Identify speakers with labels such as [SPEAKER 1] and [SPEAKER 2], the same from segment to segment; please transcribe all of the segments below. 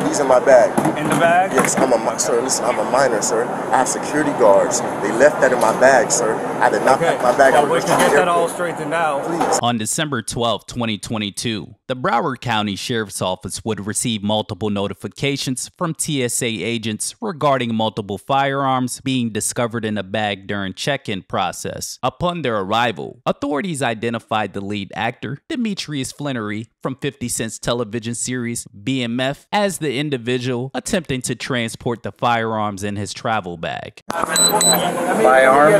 [SPEAKER 1] my ID's in my bag.
[SPEAKER 2] In the bag?
[SPEAKER 1] Yes, I'm a mi- sir. Listen, I'm a minor, sir. I have security guards. They left that in my bag, sir. I did not
[SPEAKER 2] Okay.
[SPEAKER 1] pack my bag.
[SPEAKER 2] Well, we can get that all straightened out.
[SPEAKER 1] Please.
[SPEAKER 3] On December 12, 2022, the Broward County Sheriff's Office would receive multiple notifications from TSA agents regarding multiple firearms being discovered in a bag during check-in process. Upon their arrival, authorities identified the lead actor, Demetrius Flenory, from 50 Cent's television series BMF as the individual attempting to transport the firearms in his travel bag.
[SPEAKER 4] firearm,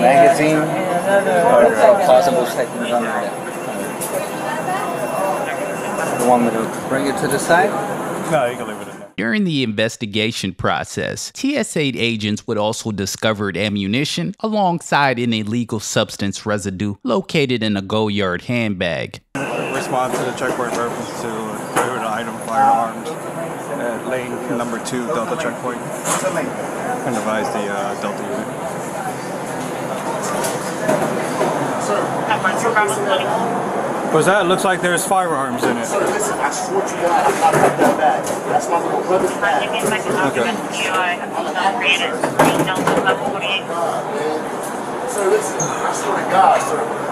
[SPEAKER 4] magazine, or possible seconds under there. You want me to bring it to the side?
[SPEAKER 2] No, you can leave it in there.
[SPEAKER 3] During the investigation process, TSA agents would also discover ammunition alongside an illegal substance residue located in a Goyard handbag.
[SPEAKER 2] Respond to the checkpoint reference to prohibited item firearms at lane number two, Delta checkpoint. And advise the uh, Delta unit. What's that? It looks like there's firearms in it.
[SPEAKER 1] Sir, listen, I swear to God, I'm not that bag. That's my little brother's bag. Sir, listen, I swear to God, sir.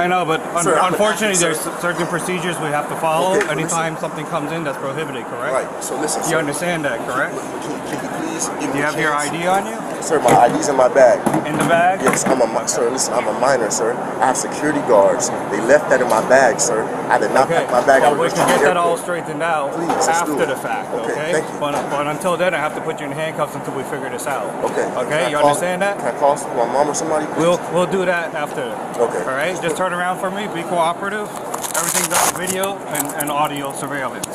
[SPEAKER 2] I know, but un-
[SPEAKER 1] Sir,
[SPEAKER 2] unfortunately, there's certain procedures we have to follow
[SPEAKER 1] Okay,
[SPEAKER 2] anytime something comes in that's prohibited, correct?
[SPEAKER 1] Right. So listen,
[SPEAKER 2] You
[SPEAKER 1] sir.
[SPEAKER 2] understand that, correct?
[SPEAKER 1] You please
[SPEAKER 2] Do you have your? ID on you?
[SPEAKER 1] Sir, my ID's in my bag.
[SPEAKER 2] In the bag?
[SPEAKER 1] Yes, I'm a sir. Listen, I'm a minor, sir. I have security guards. They left that in my bag, sir. I did not
[SPEAKER 2] Okay.
[SPEAKER 1] pack my bag. I
[SPEAKER 2] Well, we can get that all straightened out
[SPEAKER 1] Please,
[SPEAKER 2] after the fact,
[SPEAKER 1] Okay,
[SPEAKER 2] okay?
[SPEAKER 1] thank you.
[SPEAKER 2] But, but until then, I have to put you in handcuffs until we figure this out.
[SPEAKER 1] Okay.
[SPEAKER 2] Okay, you
[SPEAKER 1] call-
[SPEAKER 2] understand that?
[SPEAKER 1] Can I call my mom or somebody? please?
[SPEAKER 2] We'll we'll do that after.
[SPEAKER 1] Okay.
[SPEAKER 2] All right. Just turn around for me. Be cooperative. Everything's on video and, and audio surveillance.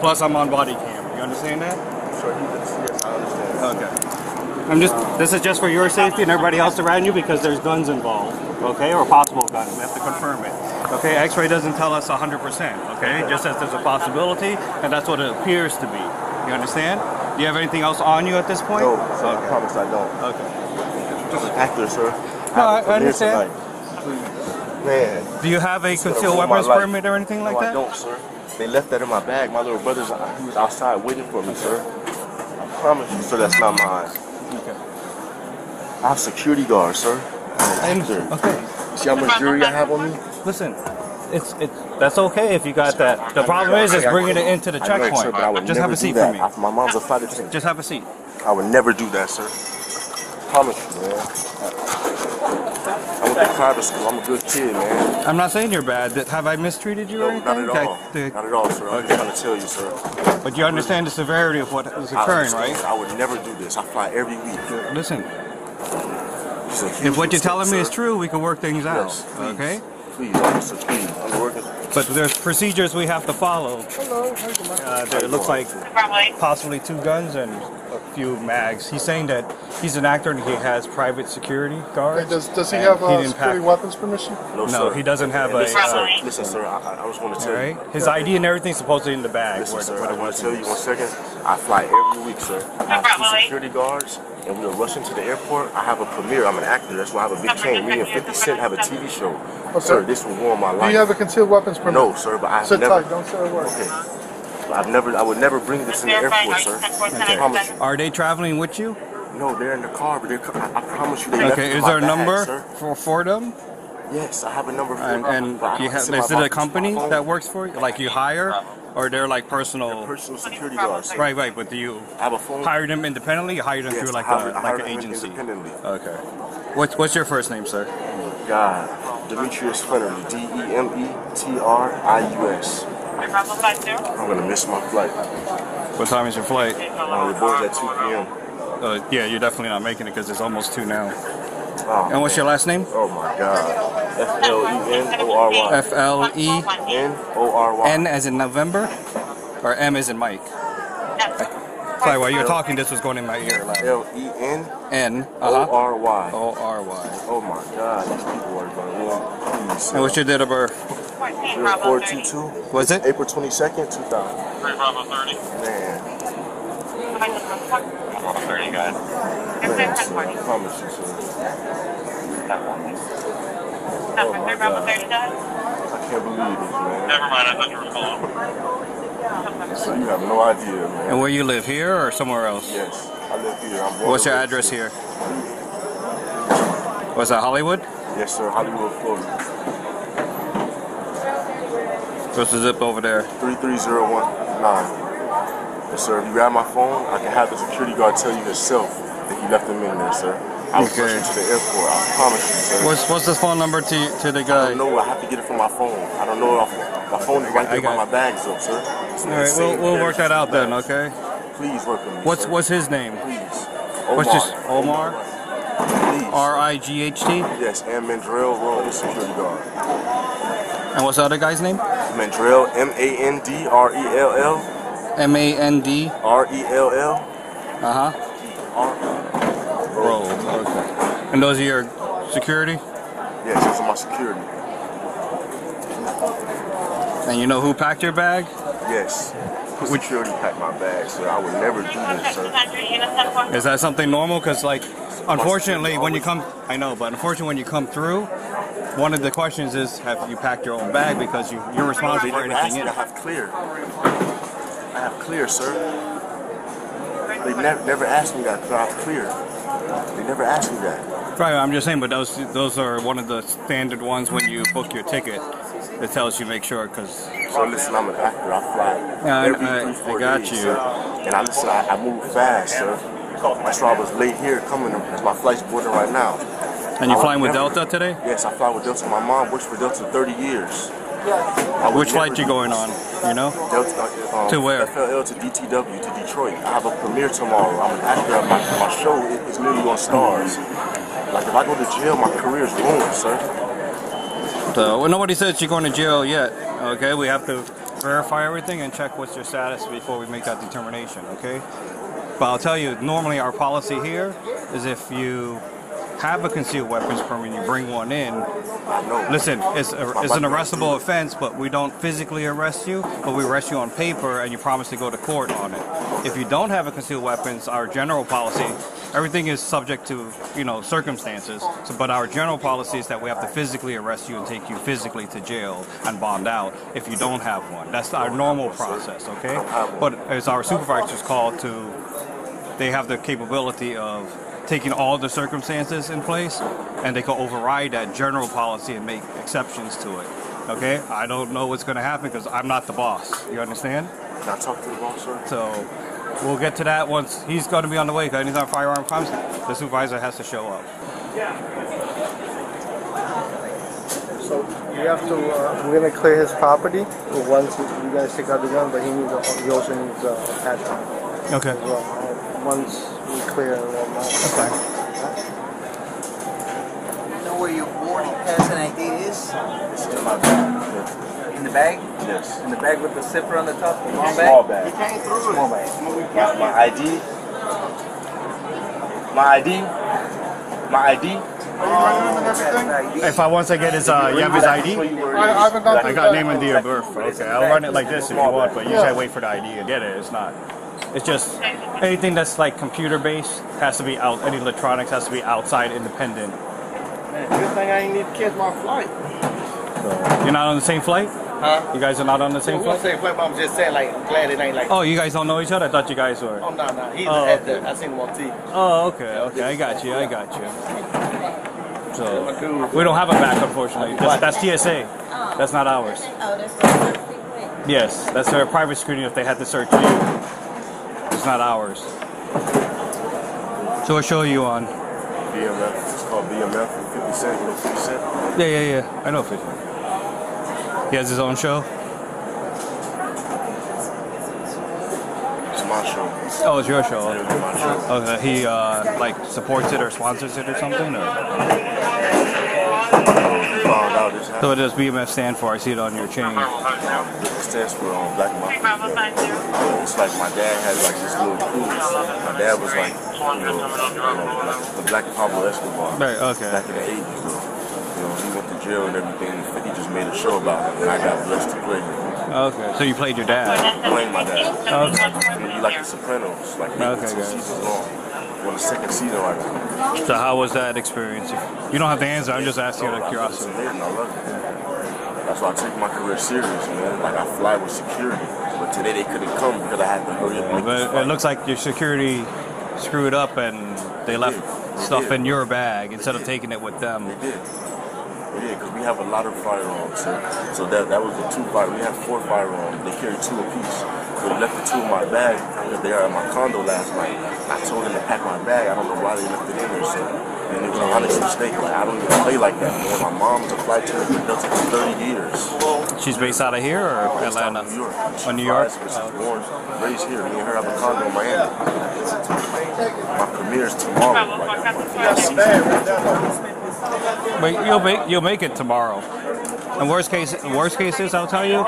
[SPEAKER 2] Plus, I'm on body cam. You understand that?
[SPEAKER 1] Sure. Yes, I understand.
[SPEAKER 2] Okay. I'm just. This is just for your safety and everybody else around you because there's guns involved. Okay, or possible guns. We have to confirm it. Okay. X-ray doesn't tell us 100%. Okay. Just says there's a possibility, and that's what it appears to be. You understand? Do you have anything else on you at this point?
[SPEAKER 1] No, sir, I promise I don't.
[SPEAKER 2] Okay.
[SPEAKER 1] Just actor, sir.
[SPEAKER 2] No, I- I understand.
[SPEAKER 1] Man.
[SPEAKER 2] Do you have a concealed weapons permit or anything like
[SPEAKER 1] no,
[SPEAKER 2] that?
[SPEAKER 1] I don't, sir. They left that in my bag. My little brother's he was outside waiting for me, sir. I promise you, sir, that's not mine.
[SPEAKER 2] Okay.
[SPEAKER 1] I have security guards, sir. I'm actor.
[SPEAKER 2] Okay.
[SPEAKER 1] See how much jewelry I have on me?
[SPEAKER 2] Listen, it's it's that's okay if you got that. The problem is, is bringing it into the
[SPEAKER 1] I sir,
[SPEAKER 2] checkpoint.
[SPEAKER 1] I would
[SPEAKER 2] Just have a seat for me.
[SPEAKER 1] My mom's a attendant.
[SPEAKER 2] Just have a seat.
[SPEAKER 1] I would never do that, sir. promise you, man. I went to private school. I'm a good kid, man.
[SPEAKER 2] I'm not saying you're bad. Did- Have I mistreated you or anything?
[SPEAKER 1] not at
[SPEAKER 2] Okay,
[SPEAKER 1] all.
[SPEAKER 2] the-
[SPEAKER 1] Not at all, sir. I'm
[SPEAKER 2] Okay.
[SPEAKER 1] just trying to tell you, sir.
[SPEAKER 2] But you understand the severity of what is occurring,
[SPEAKER 1] understand.
[SPEAKER 2] right?
[SPEAKER 1] I would never do this. I fly every week.
[SPEAKER 2] Listen,
[SPEAKER 1] It's a huge
[SPEAKER 2] if what you're
[SPEAKER 1] mistake,
[SPEAKER 2] telling me is true, we can work things out.
[SPEAKER 1] Yes, please.
[SPEAKER 2] Okay?
[SPEAKER 1] Please, officer, please. I'm working.
[SPEAKER 2] But there's procedures we have to follow. Hello. Uh, there, it looks like possibly two guns and a few mags. He's saying that he's an actor and he has private security guards.
[SPEAKER 5] Okay, does, does he have
[SPEAKER 2] he
[SPEAKER 5] uh,
[SPEAKER 2] didn't
[SPEAKER 5] security
[SPEAKER 2] pack-
[SPEAKER 5] weapons permission?
[SPEAKER 1] No,
[SPEAKER 2] No,
[SPEAKER 1] sir.
[SPEAKER 2] he doesn't have
[SPEAKER 1] And
[SPEAKER 2] a.
[SPEAKER 1] Listen, sir.
[SPEAKER 2] Uh,
[SPEAKER 1] Listen, sir. I, I was going to tell
[SPEAKER 2] all
[SPEAKER 1] you.
[SPEAKER 2] his ID and everything's supposedly in the bag.
[SPEAKER 1] Listen,
[SPEAKER 2] where,
[SPEAKER 1] sir.
[SPEAKER 2] where
[SPEAKER 1] I want to tell you one second. I fly every week, sir. I have two security guards, and we are rushing to the airport. I have a premiere. I'm an actor. That's why I have a big chain. Me and 50 Cent have a TV show. Sir, this will ruin my
[SPEAKER 5] Do you have a concealed weapons permit?
[SPEAKER 1] no, sir, but I've
[SPEAKER 5] Sit
[SPEAKER 1] never.
[SPEAKER 5] tight, don't say a word.
[SPEAKER 1] Okay. I've never. I would never bring this in the airport, sir. I promise you.
[SPEAKER 2] Are they traveling with you?
[SPEAKER 1] No, they're in the car, but they're. I, I promise you, they left
[SPEAKER 2] Okay,
[SPEAKER 1] it in
[SPEAKER 2] is there a
[SPEAKER 1] bag,
[SPEAKER 2] number
[SPEAKER 1] sir.
[SPEAKER 2] for, for them?
[SPEAKER 1] Yes, I have a number for
[SPEAKER 2] And, and
[SPEAKER 1] I
[SPEAKER 2] you have, is it a company that works for you? Like you hire? Or they're like personal?
[SPEAKER 1] Personal security guards.
[SPEAKER 2] Right, right, but do you
[SPEAKER 1] I have a phone.
[SPEAKER 2] hire them independently? You hire them
[SPEAKER 1] Yes,
[SPEAKER 2] through like
[SPEAKER 1] I hire-
[SPEAKER 2] a
[SPEAKER 1] I
[SPEAKER 2] like an agency?
[SPEAKER 1] independently.
[SPEAKER 2] Okay. What's what's your first name, sir?
[SPEAKER 1] God, Demetrius Flenory, D E M E T R I U S. I'm gonna miss my flight.
[SPEAKER 2] What time is your flight?
[SPEAKER 1] Uh, the board's at 2 p.m.
[SPEAKER 2] Uh, yeah, you're definitely not making it because it's almost two now.
[SPEAKER 1] Oh,
[SPEAKER 2] And what's your last name?
[SPEAKER 1] Oh my God. F L E N O R Y.
[SPEAKER 2] F L E
[SPEAKER 1] N O R Y.
[SPEAKER 2] N as in November, or M as in Mike. Sorry, while you were talking, this was going in my ear. Like
[SPEAKER 1] L E N
[SPEAKER 2] N.
[SPEAKER 1] O
[SPEAKER 2] Uh huh.
[SPEAKER 1] R Y.
[SPEAKER 2] O R Y.
[SPEAKER 1] Oh my God, these people are gonna
[SPEAKER 2] And what's your date of birth?
[SPEAKER 1] 0422.
[SPEAKER 2] Was it?
[SPEAKER 1] April 22nd, 2000. Man. Man, sir, I promise you, sir. That one. Oh my God. I can't believe this, man.
[SPEAKER 6] Never mind, I thought you were calling.
[SPEAKER 1] So you have no idea, man.
[SPEAKER 2] And where you live, here or somewhere else?
[SPEAKER 1] Yes, I live here. I'm
[SPEAKER 2] What's your address
[SPEAKER 1] raised
[SPEAKER 2] here? Was that Hollywood?
[SPEAKER 1] Yes, sir. Hollywood, Florida.
[SPEAKER 2] What's the zip over there?
[SPEAKER 1] 33019. Yes, sir. If you grab my phone, I can have the security guard tell you himself that he left them in there, sir. I was
[SPEAKER 2] Okay.
[SPEAKER 1] rushing to the airport. I promise you, sir.
[SPEAKER 2] What's what's the phone number to to the guy?
[SPEAKER 1] I don't know. I have to get it from my phone. I don't know. My phone is right there by my bags, though, sir. It's
[SPEAKER 2] All right, we'll, we'll work that out then. Okay.
[SPEAKER 1] Please work with me.
[SPEAKER 2] What's
[SPEAKER 1] sir.
[SPEAKER 2] what's his name?
[SPEAKER 1] Please.
[SPEAKER 2] What's just Omar?
[SPEAKER 1] Please.
[SPEAKER 2] R I G H T.
[SPEAKER 1] Yes, and Mandrell the security guard.
[SPEAKER 2] And what's the other guy's name?
[SPEAKER 1] Mandrell, M A N D R E L L
[SPEAKER 2] M A N D.
[SPEAKER 1] R E L L
[SPEAKER 2] Uh huh.
[SPEAKER 1] R.
[SPEAKER 2] Bro. Okay. And those are your security?
[SPEAKER 1] Yes, those are my security.
[SPEAKER 2] And you know who packed your bag?
[SPEAKER 1] Yes. Which security packed my bag, so I would never do this, sir.
[SPEAKER 2] Is that something normal? Because like, unfortunately, when you come, I know, but unfortunately, when you come through, one of the questions is, have you packed your own bag? Because you you're responsible for anything in
[SPEAKER 1] I have clear. I have clear, sir. They never never asked me that. I have clear. They never asked me that.
[SPEAKER 2] Right, I'm just saying, but those those are one of the standard ones when you book your ticket. It tells you make sure because
[SPEAKER 1] So listen, I'm an actor. I fly
[SPEAKER 2] Yeah, I-
[SPEAKER 1] every
[SPEAKER 2] I-
[SPEAKER 1] three,
[SPEAKER 2] I got
[SPEAKER 1] days,
[SPEAKER 2] you.
[SPEAKER 1] sir. And I listen. I, I move fast, sir. That's why I was late here coming. My flight's boarding right now.
[SPEAKER 2] And you're flying with
[SPEAKER 1] never-
[SPEAKER 2] Delta today.
[SPEAKER 1] Yes, I fly with Delta. My mom works for Delta 30 years.
[SPEAKER 2] Which flight you going on? You know?
[SPEAKER 1] Delta, uh, um,
[SPEAKER 2] To where?
[SPEAKER 1] FLL to DTW to Detroit. I have a premiere tomorrow. I'm an actor. My, my show is literally on stars. Like if I go to jail, my career is ruined, sir.
[SPEAKER 2] So well, nobody says you're going to jail yet. Okay, we have to verify everything and check what's your status before we make that determination. Okay, but I'll tell you, normally our policy here is if you have a concealed weapons permit, you bring one in. Listen, it's, a, it's an arrestable offense, but we don't physically arrest you, but we arrest you on paper and you promise to go to court on it. If you don't have a concealed weapons, our general policy, everything is subject to, you know, circumstances. So, but our general policy is that we have to physically arrest you and take you physically to jail and bond out if you don't have one. That's our normal process, okay? But it's our supervisor's call to they have the capability of taking all the circumstances in place and they can override that general policy and make exceptions to it. Okay? I don't know what's going to happen because I'm not the boss. You understand?
[SPEAKER 1] I talk to the boss, sir?
[SPEAKER 2] So we'll get to that once he's going to be on the way because anytime firearm comes, the supervisor has to show up. Yeah.
[SPEAKER 5] So you have to, uh, we're gonna clear his property once you guys take out the gun, but he needs, a, he also needs a on
[SPEAKER 2] Okay.
[SPEAKER 5] as well. uh, Once we clear and whatnot.
[SPEAKER 2] That's fine.
[SPEAKER 4] You know where your boarding pass and ID is?
[SPEAKER 1] It's in my bag.
[SPEAKER 4] In the bag?
[SPEAKER 1] Yes.
[SPEAKER 4] In the bag with the zipper on the top? The long
[SPEAKER 1] Small
[SPEAKER 4] bag?
[SPEAKER 1] bag.
[SPEAKER 4] Small bag.
[SPEAKER 1] My, my ID. My ID. My ID.
[SPEAKER 4] That's the ID.
[SPEAKER 2] If I once I get his, uh, you have his ID?
[SPEAKER 5] I
[SPEAKER 2] I got name and date of birth. Okay, I'll run it like this if you want, but you gotta wait for the ID and get it. It's not. It's just anything that's like computer based has to be out. Any electronics has to be outside, independent.
[SPEAKER 5] Good thing I ain't need to catch my flight.
[SPEAKER 2] You're not on the same flight.
[SPEAKER 5] Huh?
[SPEAKER 2] You guys are not on the
[SPEAKER 5] Yeah,
[SPEAKER 2] same
[SPEAKER 5] we don't
[SPEAKER 2] flight.
[SPEAKER 5] say flight, but I'm just saying, like, I'm glad it ain't like,
[SPEAKER 2] Oh, you guys don't know each other. I thought you guys were.
[SPEAKER 5] oh, no, no, he's
[SPEAKER 2] Oh,
[SPEAKER 5] at
[SPEAKER 2] okay.
[SPEAKER 5] the, I seen him on TV.
[SPEAKER 2] Oh, okay, okay. I got you. I got you. So we don't have a back, unfortunately. That's, that's TSA. That's not ours.
[SPEAKER 6] Oh, that's
[SPEAKER 2] Yes, that's their private screening if they had to search you. It's not ours. So what show are you on?
[SPEAKER 1] BMF. It's called BMF. 50 Cent. You know 50 Cent?
[SPEAKER 2] Yeah, yeah, yeah. I know 50. He has his own show.
[SPEAKER 1] It's my show.
[SPEAKER 2] Oh, it's your show.
[SPEAKER 1] my show.
[SPEAKER 2] Okay, he uh, like supports it or sponsors it or something. Or?
[SPEAKER 1] So found out this
[SPEAKER 2] So what does BMF stand for? I see it on your chain.
[SPEAKER 1] It stands for um, Black Mafia. It's like my dad had like this little cruise. My dad was like, you know, you know like the Black Pablo Escobar.
[SPEAKER 2] Right. Okay.
[SPEAKER 1] Back in the 80s, though. You know, he went to jail and everything. 50 just made a show about him, and I got blessed to play him.
[SPEAKER 2] Okay. So you played your dad.
[SPEAKER 1] Played my dad.
[SPEAKER 2] Okay.
[SPEAKER 1] You know, like The Sopranos, like
[SPEAKER 2] Okay,
[SPEAKER 1] okay,
[SPEAKER 2] guys.
[SPEAKER 1] seasons long. We're the second season right now.
[SPEAKER 2] So how was that experience? You don't have to answer. I'm just asking out of curiosity.
[SPEAKER 1] I love it. That's why I take my career serious, man. Like I fly with security, but today they couldn't come because I had to hurry up and make this
[SPEAKER 2] But it looks like your security screwed up and they left.
[SPEAKER 1] They
[SPEAKER 2] stuff in your bag instead of taking it with them.
[SPEAKER 1] They did. They did, because we have a lot of firearms. So, so that that was the two fire. We have four firearms. They carry two apiece. So they left the two in my bag because they are in my condo last night. I told them to pack my bag. I don't know why they left it in there. So, and it was an honest mistake. Like I don't even play like that, man. My mom's a flight attendant for for 30 years.
[SPEAKER 2] She's based out of here or
[SPEAKER 1] Based out
[SPEAKER 2] Atlanta?
[SPEAKER 1] of New York.
[SPEAKER 2] Oh, New York?
[SPEAKER 1] Flies, but oh. born, raised here. Me and her have a condo in Miami. My premiere's tomorrow. Like, yeah, season.
[SPEAKER 2] But you'll make you'll make it tomorrow. And worst case worst case is I'll tell you,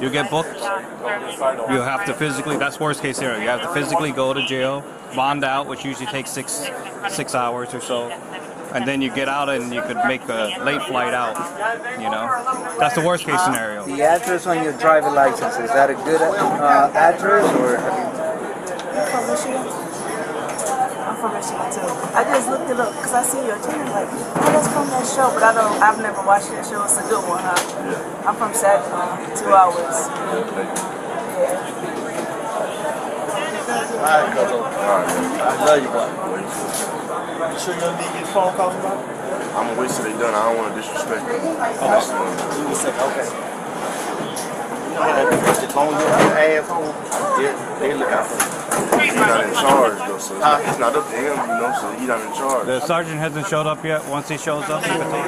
[SPEAKER 2] you get booked. You have to physically that's worst case scenario. You have to physically go to jail, bond out, which usually takes six six hours or so. And then you get out and you could make a late flight out. You know? That's the worst case scenario.
[SPEAKER 4] The address on your driver license, is that a good uh, address or?
[SPEAKER 6] I'm from Michigan. I'm from Michigan too. I just looked it up because I see your channel. Like, oh, that's from that show, but I don't. I've never watched that show. It's a good one, huh? I'm from Saginaw. Two hours. Yeah.
[SPEAKER 5] Alright, Cuzzo. I love you, boy. You sure you don't need your phone calls back?
[SPEAKER 1] I'm gonna wait till they done. I don't want to disrespect them. That's the one.
[SPEAKER 5] Give me a second, okay. The phone you asshole. They, they look out for you.
[SPEAKER 1] He's not in charge though, so it's not, it's not up to him, you know. So he's not in charge.
[SPEAKER 2] The sergeant hasn't showed up yet. Once he shows up, you can talk.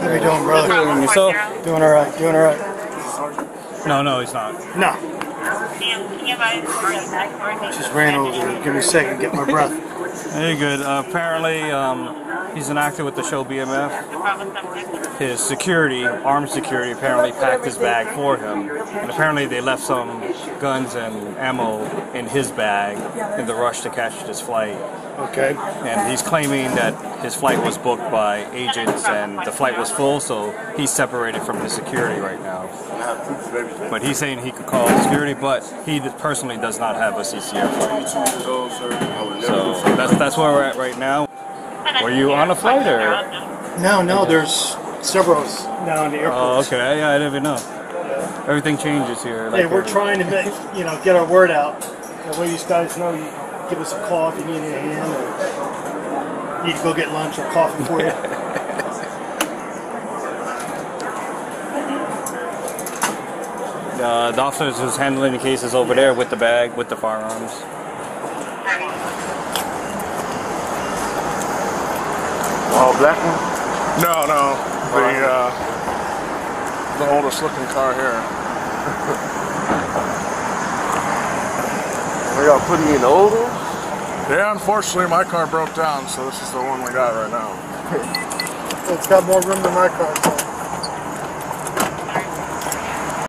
[SPEAKER 5] How you doing, brother?
[SPEAKER 2] And yourself?
[SPEAKER 5] Doing all right, doing all right.
[SPEAKER 2] No, no, he's not.
[SPEAKER 5] No, just ran over. Give me a second, get my breath.
[SPEAKER 2] Very good. Uh, apparently, um, he's an actor with the show BMF. His security, armed security, apparently packed his bag for him. And apparently, they left some guns and ammo in his bag in the rush to catch this flight.
[SPEAKER 5] Okay.
[SPEAKER 2] And he's claiming that his flight was booked by agents and the flight was full, so he's separated from his security right now.
[SPEAKER 1] I have proof of everything.
[SPEAKER 2] But he's saying he could call security, but he personally does not have a CCF flight.
[SPEAKER 1] So, sir, I would never
[SPEAKER 2] So
[SPEAKER 1] do something
[SPEAKER 2] that's that's where we're at right now. Were you on a flight or?
[SPEAKER 5] No, no, there's several now in the airport.
[SPEAKER 2] Oh, okay. Yeah, I didn't even know. Everything changes here.
[SPEAKER 5] Hey,
[SPEAKER 2] like
[SPEAKER 5] we're
[SPEAKER 2] every-
[SPEAKER 5] trying to make, you know, get our word out. That way these guys know you give us a call if you need a hand or need to go get lunch or coffee for you.
[SPEAKER 2] Uh, the officers who's handling the cases over there with the bag, with the firearms.
[SPEAKER 1] All black one?
[SPEAKER 7] No, no. The uh, the oldest looking car here.
[SPEAKER 1] Are y'all putting me in the old one?
[SPEAKER 7] Yeah, unfortunately my car broke down, so this is the one we got right now.
[SPEAKER 5] It's got more room than my car. So.